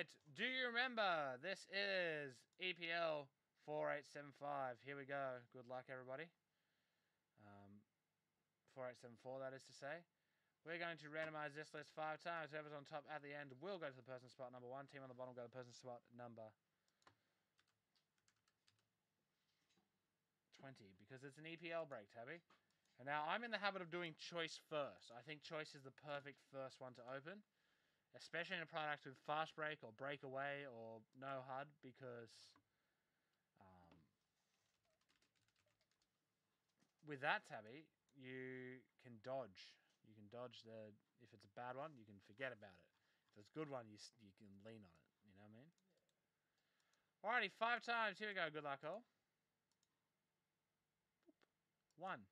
right. Do you remember? This is EPL 4875. Here we go. Good luck, everybody. Um, 4874, that is to say. We're going to randomize this list five times. Whoever's on top at the end will go to the person spot number one. Team on the bottom go to the person spot number 20 because it's an EPL break, Tabby. And now I'm in the habit of doing choice first. I think choice is the perfect first one to open, especially in a product with fast break or breakaway or no HUD because um, with that Tabby, you can dodge. You can dodge the if it's a bad one, you can forget about it. If it's a good one, you you can lean on it. You know what I mean? Alrighty, five times. Here we go. Good luck, all. One.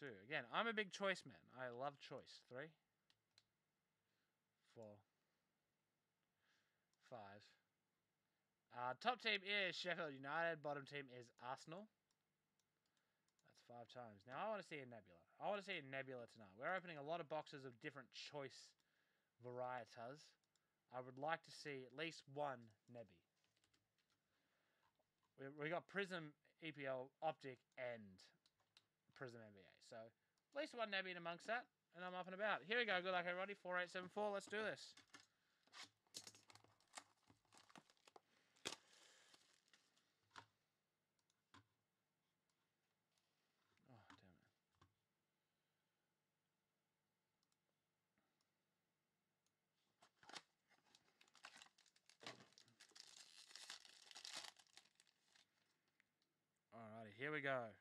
Two. Again, I'm a big choice man. I love choice. Three. Four. Five. Uh, top team is Sheffield United. Bottom team is Arsenal. That's five times. Now I want to see a Nebula. I want to see a Nebula tonight. We're opening a lot of boxes of different choice varietas. I would like to see at least one Nebby. We, we got Prizm, EPL, Optic, and Prizm NBA. So at least one Nebby amongst that, and I'm up and about. Here we go. Good luck, everybody. 4874. Let's do this. Oh, damn it. Alrighty, here we go.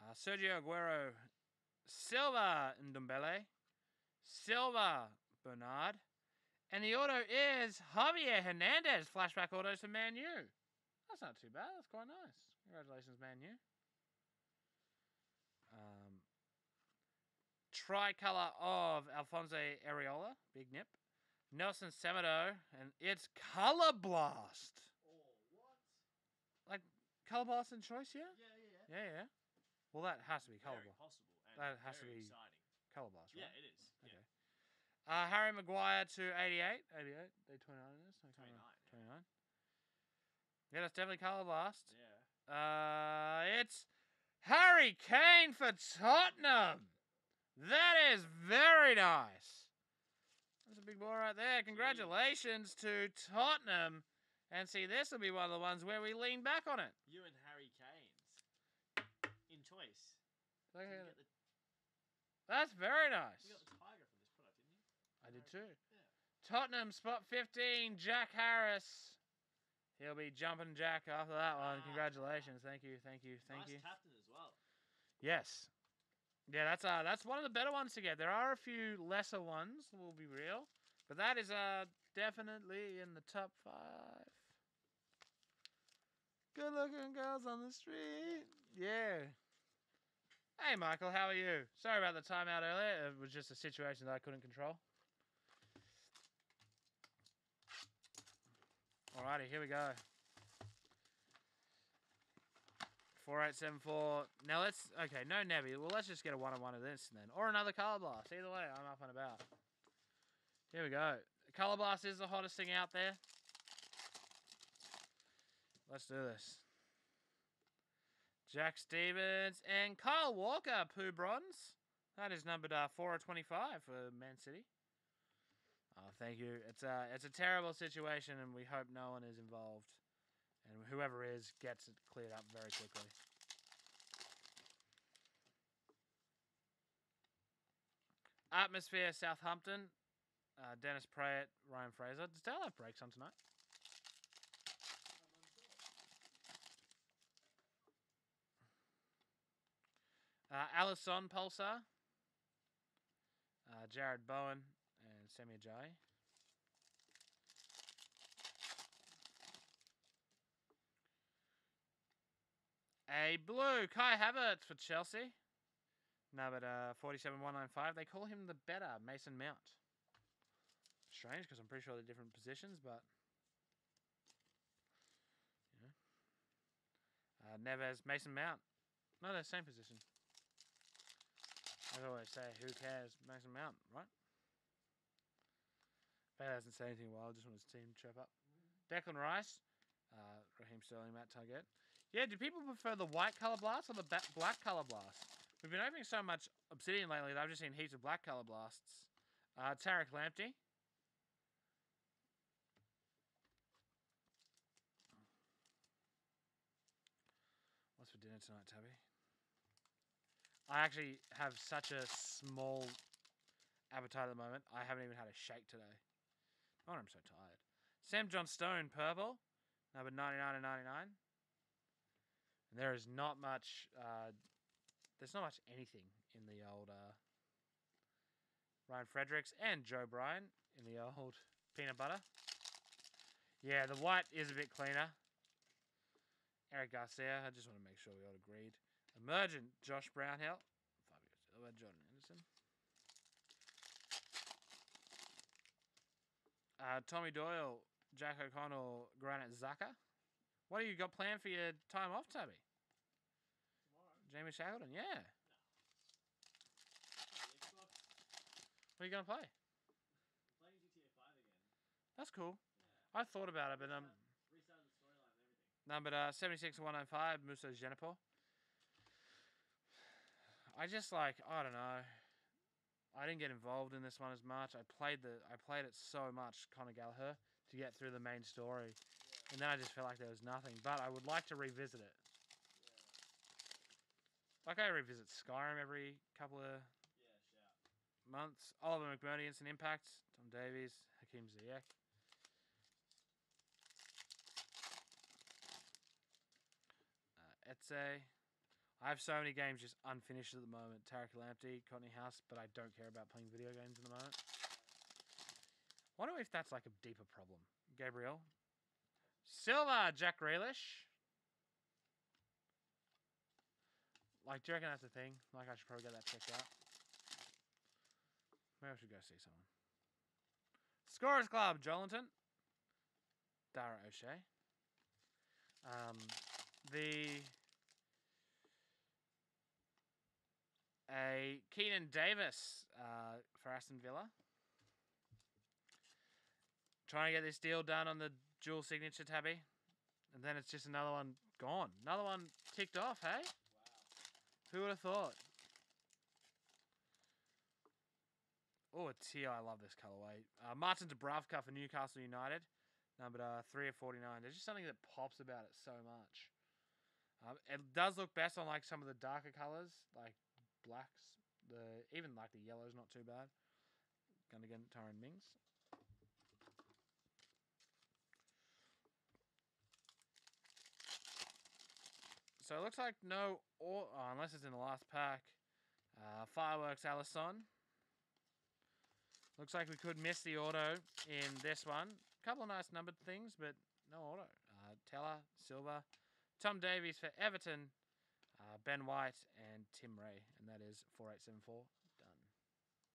Uh, Sergio Aguero, Silva Ndombele, Silva Bernard, and the auto is Javier Hernandez. Flashback autos for Man U. That's not too bad. That's quite nice. Congratulations, Man U. Um, tricolor of Alfonso Areola, big nip. Nelson Semedo, and it's Color Blast. Oh, what? Like Color Blast and choice, yeah? Yeah, yeah, yeah. Yeah, yeah. Well, that has to be Color Blast. possible. That has to be- exciting. Color Blast, right? Yeah, it is. Yeah. Okay. Uh, Harry Maguire to 88. 88. They 29 in this? I 29, remember. yeah. 29. Yeah, that's definitely Color Blast. Yeah. Uh, it's Harry Kane for Tottenham. That is very nice. That's a big ball right there. Congratulations to Tottenham. And see, this will be one of the ones where we lean back on it. You and Harry Kane's in choice. Did you, at get it. the, That's very nice. you got the tiger from this product, didn't you? I did too. Yeah. Tottenham spot 15, Jack Harris. He'll be jumping Jack after that one. Ah. Congratulations. Thank you, thank you, thank nice you. captain as well. Yes. Yeah, that's uh that's one of the better ones to get. There are a few lesser ones, we'll be real. But that is uh definitely in the top five. Good looking girls on the street. Yeah. Hey Michael, how are you? Sorry about the timeout earlier. It was just a situation that I couldn't control. Alrighty, here we go. 4874. Now let's. Okay, no Nebby. Well, let's just get a one on one of this then. Or another Color Blast. Either way, I'm up and about. Here we go. Color Blast is the hottest thing out there. Let's do this. Jack Stephens and Kyle Walker, Pooh Bronze. That is numbered uh, 4 or 25 for Man City. Oh, thank you. It's a, it's a terrible situation, and we hope no one is involved. And whoever is gets it cleared up very quickly. Atmosphere, Southampton. Uh, Dennis Praet, Ryan Fraser. Does Dale have breaks on tonight? Uh, Alisson Pulsar. Uh, Jarrod Bowen and Semi Ajayi. A blue Kai Havertz for Chelsea. Numbered uh, 47195. They call him the better Mason Mount. Strange because I'm pretty sure they're different positions, but. You know. Uh, Neves, Mason Mount. No, they're the same position. I always say, who cares? Mason Mount, right? But hasn't said anything while. I just want his team to chirp up. Declan Rice, uh, Raheem Sterling, Matt Targett. Yeah, do people prefer the white color blast or the black color blast? We've been opening so much Obsidian lately that I've just seen heaps of black color blasts. Uh, Tariq Lamptey. What's for dinner tonight, Tabby? I actually have such a small appetite at the moment. I haven't even had a shake today. Oh, I'm so tired. Sam Johnstone, purple, number 99 and 99. And there is not much, uh, there's not much anything in the old uh, Ryan Fredericks and Joe Bryan in the old peanut butter. Yeah, the white is a bit cleaner. Eric Garcia, I just want to make sure we all agreed. Emergent, Josh Brownhill. Fabio Jordan Anderson. Uh, Tommy Doyle, Jack O'Connell, Granit Xhaka. What do you got planned for your time off, Tabby? Tomorrow. Jamie Shackleton, yeah. Xbox. What are you going to play? Playing GTA 5 again. That's cool. Yeah. I thought about it, but um, Restarted the storyline and everything. numbered uh, 76 105, Moussa Djenepo. I just like, I don't know. I didn't get involved in this one as much. I played the I played it so much, Conor Gallagher, to get through the main story. Yeah. And then I just felt like there was nothing. But I would like to revisit it. Yeah. Like I revisit Skyrim every couple of Yeah, months. Oliver McBurnie, Instant Impact. Tom Davies, Hakim Ziyech. Uh, Etze. I have so many games just unfinished at the moment. Tariq Lamptey, Kortney Hause, but I don't care about playing video games at the moment. Wonder if that's like a deeper problem. Gabriel. Silva, Jack Grealish. Like, do you reckon that's a thing? Like, I should probably get that checked out. Maybe I should go see someone. Scorers Club, Joelinton. Dara O'Shea. Um, the a Keinan Davis uh, for Aston Villa. Trying to get this deal done on the dual signature tabby, and then it's just another one gone. Another one ticked off. Hey, Wow. who would have thought? Oh, a teal. I love this colorway. Uh, Martin Dubravka for Newcastle United, numbered uh, 3 of 49. There's just something that pops about it so much. Um, it does look best on like some of the darker colors, like blacks. The even like the yellow's not too bad. Gundogan, Tyrone Mings. So it looks like no, or oh, unless it's in the last pack. Uh, fireworks, Alisson. Looks like we could miss the auto in this one. A couple of nice numbered things, but no auto. Uh, Teller, Silva, Tom Davies for Everton, uh, Ben White, and Tim Ream, and that is 4874.